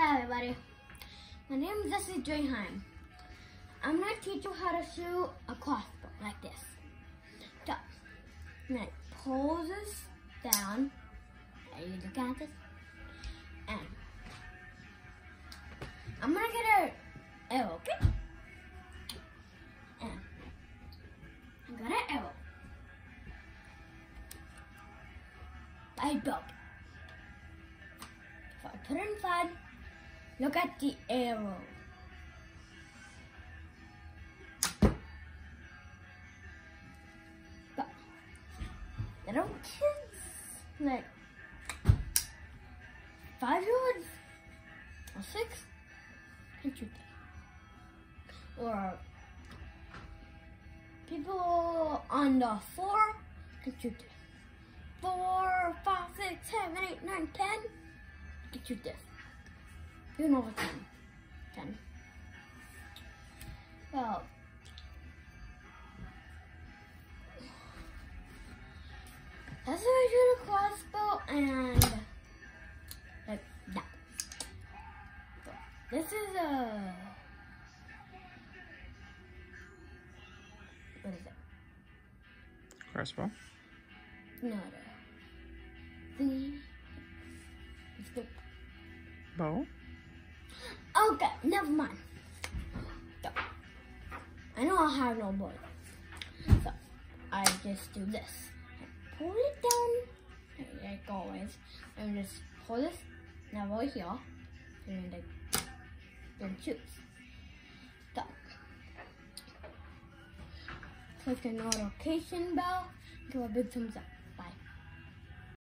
Hi everybody, my name is Leslie Draheim. I'm going to teach you how to shoot a crossbow like this. So, to pull this down. Are you looking at this? And I'm going to get an arrow, okay? And I got an arrow. I broke. So I put it inside. Look at the arrow. But little kids, like five year olds or six, that. Or people on the four can shoot this. Four, five, six, seven, eight, nine, ten, can shoot this. You know what 10. 10. Well, that's how I shoot a crossbow and like that. So, this is a what is it? Crossbow. No, the thingy. It's the Bow. Oh, okay, never mind. So, I know I have no boy. So, I just do this. I pull it down, like always, and just pull this now over here, and then, then choose. So, click the notification bell, give a big thumbs up.